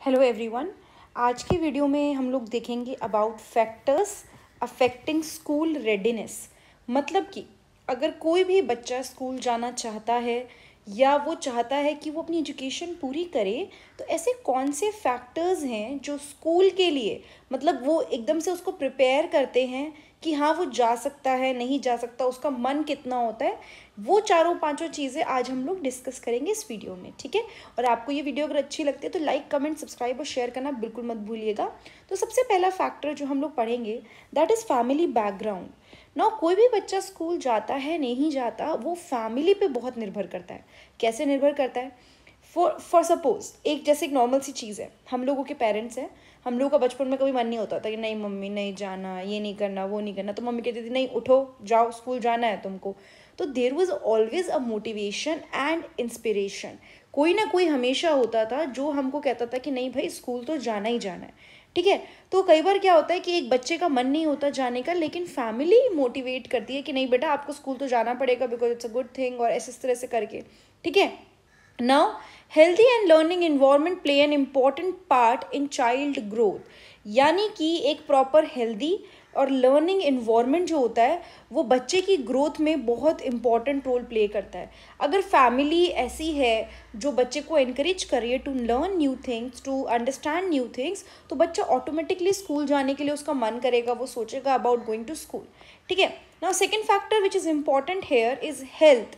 Hello everyone आज की video में हम लोग देखेंगे about factors affecting school readiness मतलब कि अगर कोई भी बच्चा स्कूल जाना चाहता है या वो चाहता है कि वो अपनी एजुकेशन पूरी करे तो ऐसे कौन से फैक्टर्स हैं जो स्कूल के लिए मतलब वो एकदम से उसको प्रिपेयर करते हैं कि हाँ वो जा सकता है, नहीं जा सकता, उसका मन कितना होता है, वो चारों पाँचों चीज़ें आज हम लोग डिस्कस करेंगे इस वीडियो में, ठीक है? और आपको ये वीडियो अगर अच्छी लगती है तो लाइक कमेंट सब्सक्राइब और शेयर करना बिल्कुल मत भूलिएगा। तो सबसे पहला फैक्टर जो हम लोग पढ़ेंगे दैट इज़ फैमिली बैकग्राउंड ना कोई भी बच्चा स्कूल जाता है, नहीं जाता, वो फैमिली पे बहुत निर्भर करता है। कैसे निर्भर करता है? फॉर फॉर सपोज़ एक जैसे एक नॉर्मल सी चीज़ है। हम लोगों के पेरेंट्स हैं। हम लोगों का बचपन में कभी मन नहीं होता था कि नहीं, मम्मी, नहीं जाना, ये नहीं करना, वो नहीं करना। तो मम्मी कहती थी, नहीं, उठो, जाओ स्कूल जाना है तुमको। तो there was always a motivation and inspiration कोई ना कोई हमेशा होता था जो हमको कहता था कि नहीं भाई स्कूल तो जाना ही जाना है। ठीक है? तो कई बार क्या होता है कि एक बच्चे का मन नहीं होता जाने का, लेकिन फैमिली मोटिवेट करती है कि नहीं बेटा, आपको स्कूल तो जाना पड़ेगा because it's a good thing और इस तरह से करके। ठीक है? Now healthy and learning environment play an important part in child growth यानी कि एक प्रॉपर हेल्दी और लर्निंग इन्वायरमेंट जो होता है, वो बच्चे की ग्रोथ में बहुत इंपॉर्टेंट रोल प्ले करता है। अगर फैमिली ऐसी है जो बच्चे को इनक्रेज करे to learn new things to understand new things तो बच्चा ऑटोमेटिकली स्कूल जाने के लिए उसका मन करेगा, वो सोचेगा अबाउट गोइंग टू स्कूल ठीक है? Now second factor which is important here is health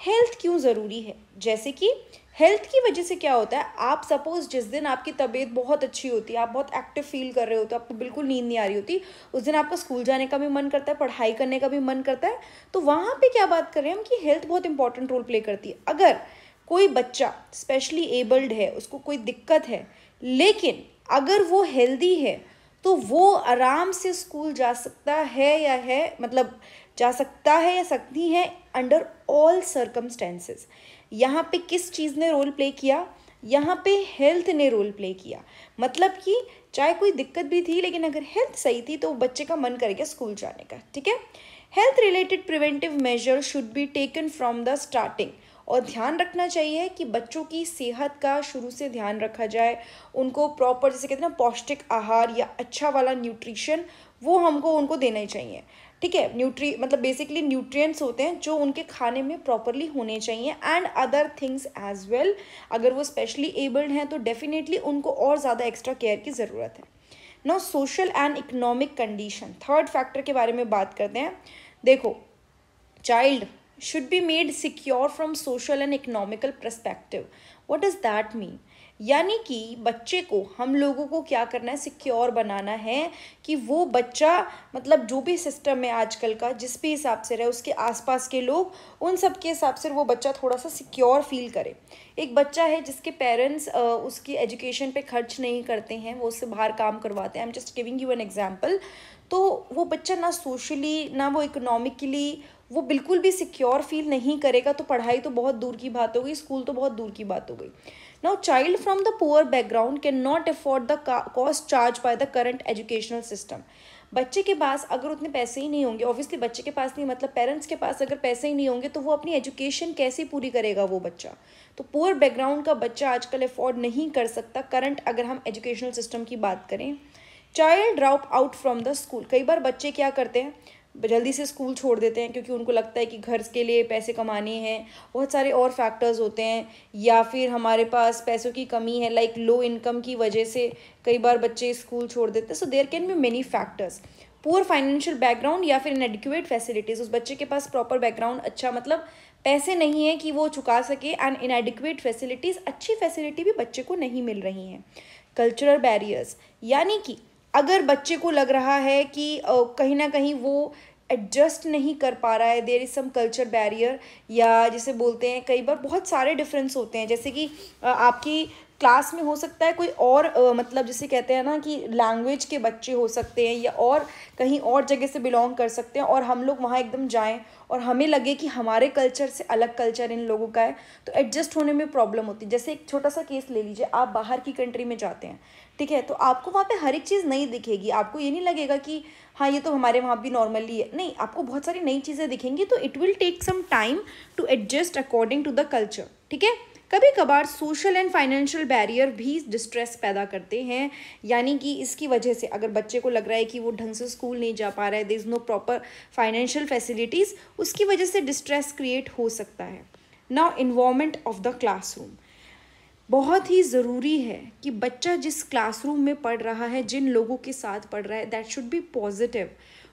health क्यों ज़रूरी है? जैसे कि हेल्थ की वजह से क्या होता है? आप सपोज़ जिस दिन आपकी तबीयत बहुत अच्छी होती है, आप बहुत एक्टिव फील कर रहे होते हो, आपको बिल्कुल नींद नहीं आ रही होती, उस दिन आपका स्कूल जाने का भी मन करता है, पढ़ाई करने का भी मन करता है तो वहाँ पे क्या बात कर रहे हैं हम कि हेल्थ बहुत इंपॉर्टेंट रोल प्ले करती है। अगर कोई बच्चा स्पेशली एबल्ड है, उसको कोई दिक्कत है, लेकिन अगर वो हेल्दी है तो वो आराम से स्कूल जा सकता है या है मतलब जा सकता है या सकती है अंडर ऑल सर्कमस्टेंसेस यहाँ पे किस चीज़ ने रोल प्ले किया? यहाँ पे हेल्थ ने रोल प्ले किया। मतलब कि चाहे कोई दिक्कत भी थी, लेकिन अगर हेल्थ सही थी तो बच्चे का मन करेगा स्कूल जाने का, ठीक है? Health related preventive measure should be taken from the starting और ध्यान रखना चाहिए कि बच्चों की सेहत का शुरू से ध्यान रखा जाए। उनको प्रॉपर जैसे कहते हैं ना, पौष्टिक आहार या अच्छा वाला न्यूट्रिशन वो हमको उनको देना ही चाहिए। ठीक है? न्यूट्री मतलब बेसिकली न्यूट्रिएंट्स होते हैं जो उनके खाने में प्रॉपरली होने चाहिए and other things as well अगर वो स्पेशली एबल्ड हैं तो डेफिनेटली उनको और ज़्यादा एक्स्ट्रा केयर की ज़रूरत है। No social and economic condition third factor के बारे में बात करते हैं। देखो child should be made secure from social and economical perspective. What does that mean? यानी कि बच्चे को, हम लोगों को क्या करना है, सिक्योर बनाना है कि वो बच्चा मतलब जो भी सिस्टम है आजकल का, जिस भी हिसाब से रहे, उसके आसपास के लोग, उन सब के हिसाब से वो बच्चा थोड़ा सा सिक्योर फील करे। एक बच्चा है जिसके पेरेंट्स उसकी एजुकेशन पे खर्च नहीं करते हैं, वो उससे बाहर काम करवाते हैं। I am just giving you an example तो वो बच्चा ना सोशली ना वो इकोनॉमिकली वो बिल्कुल भी सिक्योर फील नहीं करेगा तो पढ़ाई तो बहुत दूर की बात हो गई, स्कूल तो बहुत दूर की बात हो गई। Now, child from the poor background cannot afford the cost charged by the current educational system. बच्चे के पास अगर उतने पैसे ही नहीं होंगे ऑब्वियसली बच्चे के पास नहीं मतलब पेरेंट्स के पास अगर पैसे ही नहीं होंगे तो वो अपनी एजुकेशन कैसे पूरी करेगा वो बच्चा? तो पुअर बैकग्राउंड का बच्चा आजकल अफोर्ड नहीं कर सकता करंट अगर हम एजुकेशनल सिस्टम की बात करें। Child drop out from the school कई बार बच्चे क्या करते हैं? जल्दी से स्कूल छोड़ देते हैं क्योंकि उनको लगता है कि घर के लिए पैसे कमाने हैं। बहुत सारे और फैक्टर्स होते हैं, या फिर हमारे पास पैसों की कमी है लाइक लो इनकम की वजह से कई बार बच्चे स्कूल छोड़ देते हैं। So there can be many factors poor financial background या फिर इनएडिक्यूएट फैसिलिटीज़ उस बच्चे के पास प्रॉपर बैकग्राउंड अच्छा मतलब पैसे नहीं है कि वो चुका सके एंड इनएडिक्वेट फैसिलिटीज़ अच्छी फैसिलिटी भी बच्चे को नहीं मिल रही हैं। कल्चरल बैरियर्स यानी कि अगर बच्चे को लग रहा है कि कहीं ना कहीं वो एडजस्ट नहीं कर पा रहा है there is some culture barrier या जिसे बोलते हैं कई बार बहुत सारे डिफरेंस होते हैं। जैसे कि आपकी क्लास में हो सकता है कोई और आ, मतलब जिसे कहते हैं ना कि लैंग्वेज के बच्चे हो सकते हैं या और कहीं और जगह से बिलोंग कर सकते हैं और हम लोग वहाँ एकदम जाएँ और हमें लगे कि हमारे कल्चर से अलग कल्चर इन लोगों का है तो एडजस्ट होने में प्रॉब्लम होती है। जैसे एक छोटा सा केस ले लीजिए आप बाहर की कंट्री में जाते हैं ठीक है तो आपको वहाँ पे हर एक चीज़ नहीं दिखेगी। आपको ये नहीं लगेगा कि हाँ ये तो हमारे वहाँ भी नॉर्मली है। नहीं, आपको बहुत सारी नई चीज़ें दिखेंगी तो it will take some time to adjust according to the culture ठीक है? कभी कभार सोशल एंड फाइनेंशियल बैरियर भी डिस्ट्रेस पैदा करते हैं। यानी कि इसकी वजह से अगर बच्चे को लग रहा है कि वो ढंग से स्कूल नहीं जा पा रहा है there is no proper financial facilities उसकी वजह से डिस्ट्रेस क्रिएट हो सकता है। Now environment of the classroom बहुत ही ज़रूरी है कि बच्चा जिस क्लासरूम में पढ़ रहा है, जिन लोगों के साथ पढ़ रहा है दैट शुड बी पॉजिटिव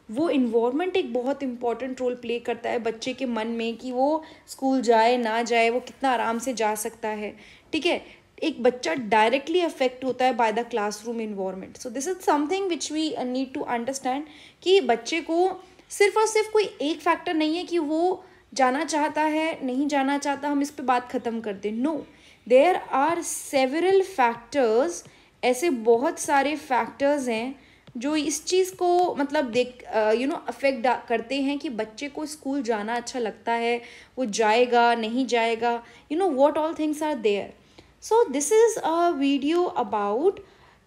वो इन्वायरमेंट एक बहुत इंपॉर्टेंट रोल प्ले करता है बच्चे के मन में कि वो स्कूल जाए, ना जाए, वो कितना आराम से जा सकता है। ठीक है? एक बच्चा डायरेक्टली अफेक्ट होता है by the classroom environment so this is something which we need to understand कि बच्चे को सिर्फ़ और सिर्फ़ कोई एक फैक्टर नहीं है कि वो जाना चाहता है, नहीं जाना चाहता, हम इस पर बात ख़त्म कर दें। No there are several factors ऐसे बहुत सारे फैक्टर्स हैं, जो इस चीज़ को मतलब देख यू नो अफेक्ट करते हैं कि बच्चे को स्कूल जाना अच्छा लगता है, वो जाएगा, नहीं जाएगा you know what all things are there so this is a video about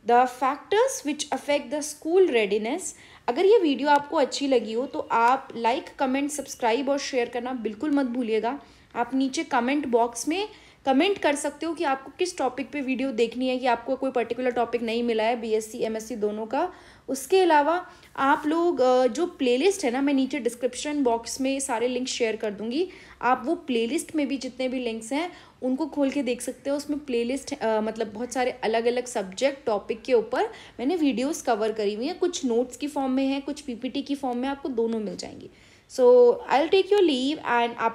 the factors which affect the school readiness अगर ये वीडियो आपको अच्छी लगी हो तो आप लाइक कमेंट सब्सक्राइब और शेयर करना बिल्कुल मत भूलिएगा। आप नीचे कमेंट बॉक्स में कमेंट कर सकते हो कि आपको किस टॉपिक पे वीडियो देखनी है, कि आपको कोई पर्टिकुलर टॉपिक नहीं मिला है बीएससी एमएससी दोनों का। उसके अलावा आप लोग जो प्लेलिस्ट है ना, मैं नीचे डिस्क्रिप्शन बॉक्स में सारे लिंक शेयर कर दूँगी। आप वो प्लेलिस्ट में भी जितने भी लिंक्स हैं, उनको खोल के देख सकते हो। उसमें प्लेलिस्ट मतलब बहुत सारे अलग अलग सब्जेक्ट टॉपिक के ऊपर मैंने वीडियोस कवर करी हुई हैं। कुछ नोट्स की फॉर्म में है, कुछ पीपीटी की फॉर्म में आपको दोनों मिल जाएँगी। So I take your leave and आप